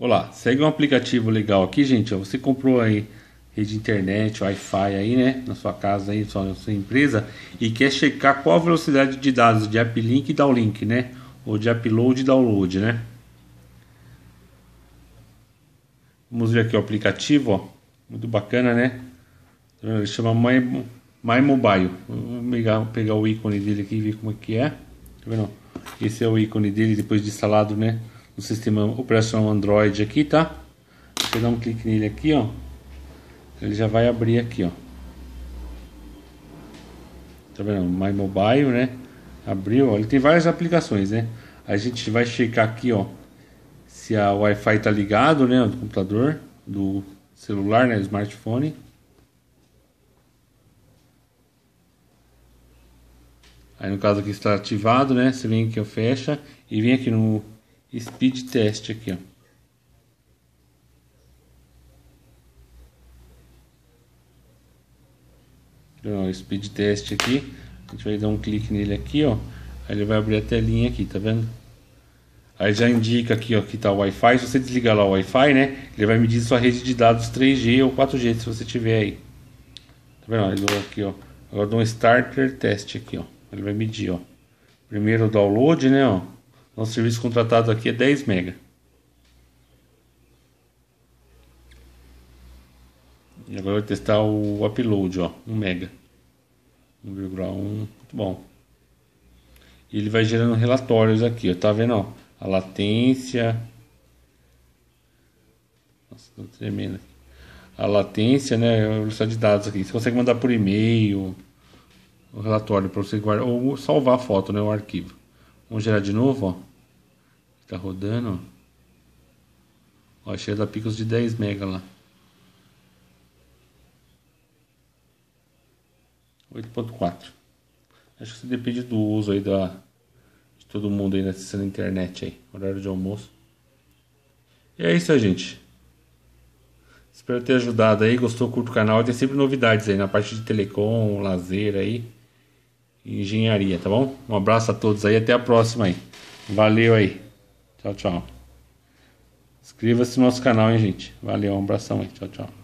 Olá, segue um aplicativo legal aqui, gente. Você comprou aí rede internet, Wi-Fi aí, né? Na sua casa aí, na sua, empresa e quer checar qual a velocidade de dados de uplink e downlink, né? Ou de upload e download, né? Vamos ver aqui o aplicativo, ó. Muito bacana, né? Ele chama My, My Mobile. Vamos pegar, pegar o ícone dele aqui e ver como é que é. Tá vendo? Esse é o ícone dele depois de instalado, né? No sistema operacional Android aqui, tá? Você dá um clique nele aqui, ó. Ele já vai abrir aqui, ó. Tá vendo? My Mobile, né? Abriu, ó. Ele tem várias aplicações, né? A gente vai checar aqui, ó se a Wi-Fi está ligado, né, do computador, do celular, né, smartphone. Aí no caso aqui está ativado, né, você vem aqui, ó, fecha e vem aqui no Speed Test aqui, ó. Então, speed test aqui, a gente vai dar um clique nele aqui, ó. Aí ele vai abrir a telinha aqui, tá vendo? Aí já indica aqui ó, que está o Wi-Fi. Se você desligar lá o Wi-Fi, né? Ele vai medir sua rede de dados 3G ou 4G, se você tiver aí. Tá vendo? Ele aqui, ó. Agora dou um starter test aqui, ó. Ele vai medir, ó. Primeiro o download, né, ó. Nosso serviço contratado aqui é 10 MB. E agora eu vou testar o upload, ó, 1 MB. 1,1, muito bom. E ele vai gerando relatórios aqui, ó, tá vendo, ó? a latência. Nossa, tô tremendo aqui. A latência, né? A velocidade de dados aqui. Você consegue mandar por e-mail o relatório para você guardar ou salvar a foto, né? O arquivo. Vamos gerar de novo, ó. Tá rodando, ó. Cheia da picos de 10 mega lá. 8.4. Acho que isso depende do uso aí da todo mundo aí acessando a internet aí, horário de almoço. E é isso aí, gente. Espero ter ajudado aí, gostou, curta o canal. Tem sempre novidades aí na parte de telecom, lazer aí, engenharia, tá bom? Um abraço a todos aí, até a próxima aí. Valeu aí. Tchau, tchau. Inscreva-se no nosso canal, hein, gente. Valeu, um abração aí. Tchau, tchau.